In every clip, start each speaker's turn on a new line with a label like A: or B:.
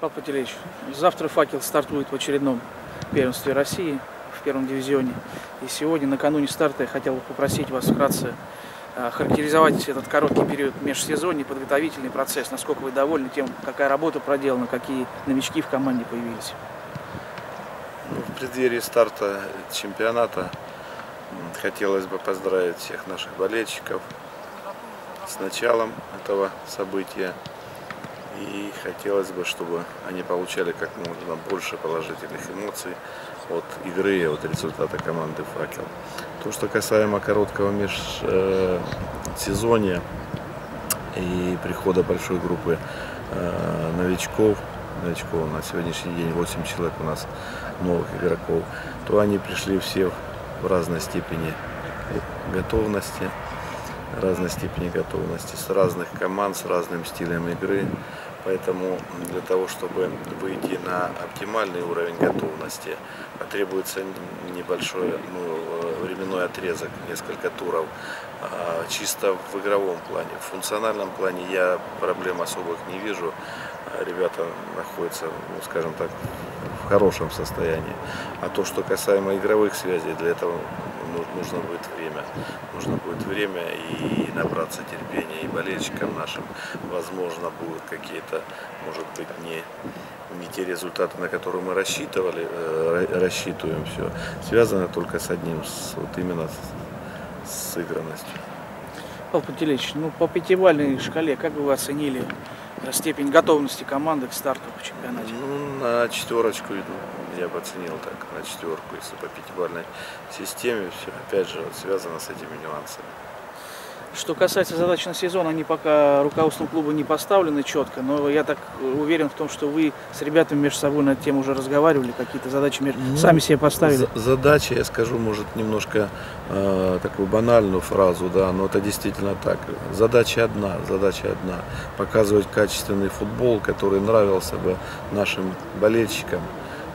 A: Павел Пателевич, завтра «Факел» стартует в очередном первенстве России в первом дивизионе. И сегодня, накануне старта, я хотел бы попросить вас вкратце а, характеризовать этот короткий период межсезонья, подготовительный процесс. Насколько вы довольны тем, какая работа проделана, какие новички в команде появились?
B: Ну, в преддверии старта чемпионата хотелось бы поздравить всех наших болельщиков с началом этого события. И хотелось бы, чтобы они получали как можно больше положительных эмоций от игры и от результата команды «Факел». То, что касаемо короткого межсезонья и прихода большой группы э, новичков, новичков на сегодняшний день 8 человек у нас новых игроков, то они пришли все в разной степени готовности, разной степени готовности, с разных команд, с разным стилем игры. Поэтому для того, чтобы выйти на оптимальный уровень готовности, потребуется небольшой ну, временной отрезок, несколько туров. А, чисто в игровом плане. В функциональном плане я проблем особых не вижу. Ребята находятся, ну, скажем так, в хорошем состоянии. А то, что касаемо игровых связей, для этого нужно будет время. Нужно будет время и набраться терпения и болельщикам нашим. Возможно, будут какие-то, может быть, не, не те результаты, на которые мы рассчитывали, э, рассчитываем все. Связано только с одним, с, вот именно с, с сыгранностью.
A: Павел Пантелеич, ну по пятибалльной шкале, как бы вы оценили степень готовности команды к старту в чемпионате?
B: Ну, на четверочку иду. Я бы оценил так, на четверку, если по пятибалльной системе. Все, опять же, вот, связано с этими нюансами.
A: Что касается задач на сезон, они пока руководством клуба не поставлены четко, но я так уверен в том, что вы с ребятами между собой на эту тему уже разговаривали, какие-то задачи между... ну, сами себе поставили.
B: Задача, я скажу, может, немножко э, такую банальную фразу, да, но это действительно так. Задача одна, задача одна. Показывать качественный футбол, который нравился бы нашим болельщикам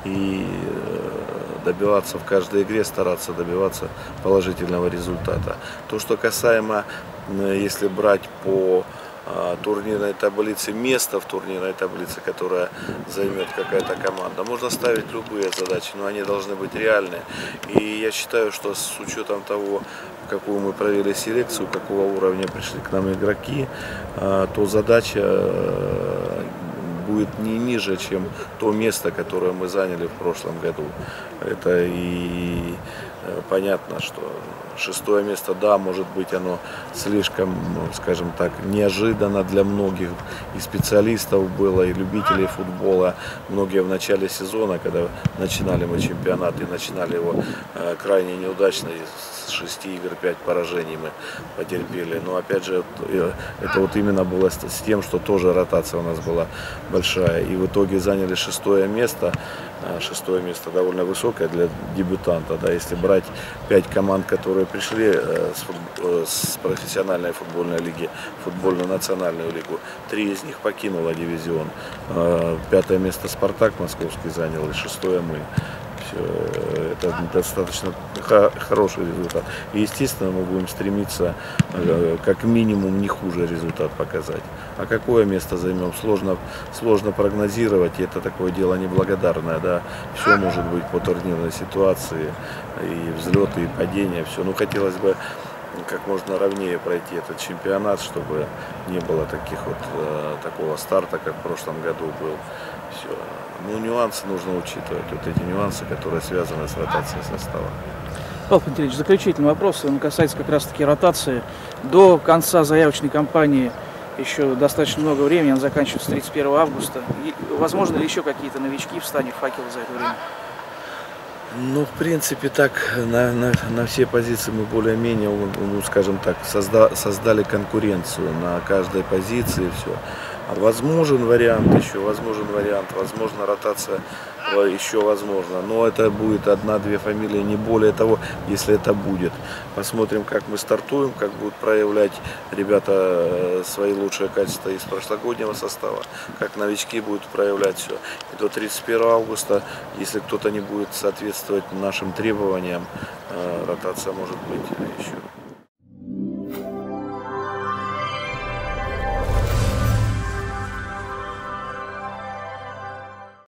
B: и э, добиваться в каждой игре, стараться добиваться положительного результата. То, что касаемо, э, если брать по э, турнирной таблице, место в турнирной таблице, которая займет какая-то команда. Можно ставить любые задачи, но они должны быть реальные. И я считаю, что с учетом того, какую мы провели селекцию, какого уровня пришли к нам игроки, то задача будет не ниже, чем то место, которое мы заняли в прошлом году. Это и э, понятно, что шестое место, да, может быть, оно слишком, ну, скажем так, неожиданно для многих и специалистов было, и любителей футбола. Многие в начале сезона, когда начинали мы чемпионат и начинали его э, крайне неудачно, с шести игр пять поражений мы потерпели. Но опять же, э, это вот именно было с тем, что тоже ротация у нас была большая. И в итоге заняли шестое место. А, шестое место довольно высокое для дебютанта. Да, если брать пять команд, которые пришли э, с, э, с профессиональной футбольной лиги, футбольную национальную лигу, три из них покинуло дивизион. А, пятое место Спартак московский занял и шестое мы. Э, это достаточно хороший результат. И, естественно, мы будем стремиться э, как минимум не хуже результат показать. А какое место займем, сложно, сложно прогнозировать. И это такое дело неблагодарное. Да? Все может быть по турнирной ситуации. И взлеты, и падения, все. Ну, хотелось бы как можно ровнее пройти этот чемпионат, чтобы не было таких вот э, такого старта, как в прошлом году был. Все. Ну, нюансы нужно учитывать, вот эти нюансы, которые связаны с ротацией состава.
A: Павел Пантелеич, заключительный вопрос, он касается как раз-таки ротации. До конца заявочной кампании еще достаточно много времени, он заканчивается 31 августа. И, возможно ли еще какие-то новички в стане факела за это время?
B: Ну, в принципе, так, на, на, на все позиции мы более-менее, ну, скажем так, созда, создали конкуренцию на каждой позиции, все. Возможен вариант еще, возможен вариант, возможно ротация еще возможно. Но это будет одна-две фамилии, не более того, если это будет. Посмотрим, как мы стартуем, как будут проявлять ребята э, свои лучшие качества из прошлогоднего состава, как новички будут проявлять все. И до 31 августа, если кто-то не будет соответствовать нашим требованиям, э, ротация может быть еще.